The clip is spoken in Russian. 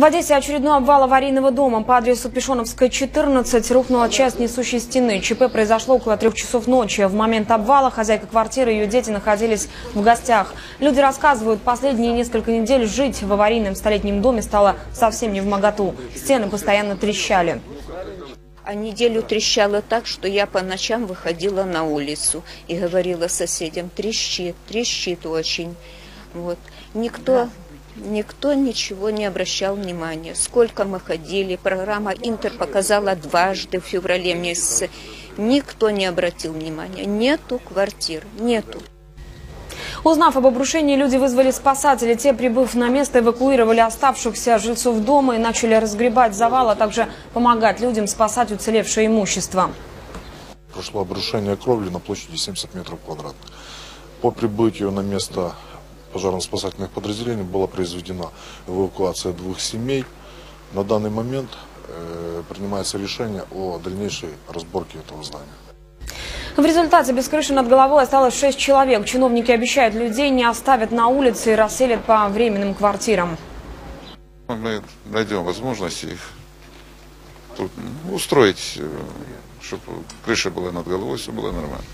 В Одессе очередной обвал аварийного дома по адресу Пешоновская, 14. Рухнула часть несущей стены. ЧП произошло около трех часов ночи. В момент обвала хозяйка квартиры и ее дети находились в гостях. Люди рассказывают, последние несколько недель жить в аварийном столетнем доме стало совсем не в моготу. Стены постоянно трещали. А неделю трещало так, что я по ночам выходила на улицу и говорила соседям, трещит, трещит очень. Вот. Никто, никто ничего не обращал внимания. Сколько мы ходили, программа «Интер» показала дважды в феврале месяце. Никто не обратил внимания. Нету квартир, нету. Узнав об обрушении, люди вызвали спасателей. Те, прибыв на место, эвакуировали оставшихся жильцов дома и начали разгребать завал, а также помогать людям спасать уцелевшее имущество. Прошло обрушение кровли на площади 70 метров квадратных. По прибытию на место пожарно-спасательных подразделений была произведена эвакуация двух семей. На данный момент э, принимается решение о дальнейшей разборке этого здания. В результате без крыши над головой осталось шесть человек. Чиновники обещают, людей не оставят на улице и расселят по временным квартирам. Мы найдем возможность их тут устроить, чтобы крыша была над головой, все было нормально.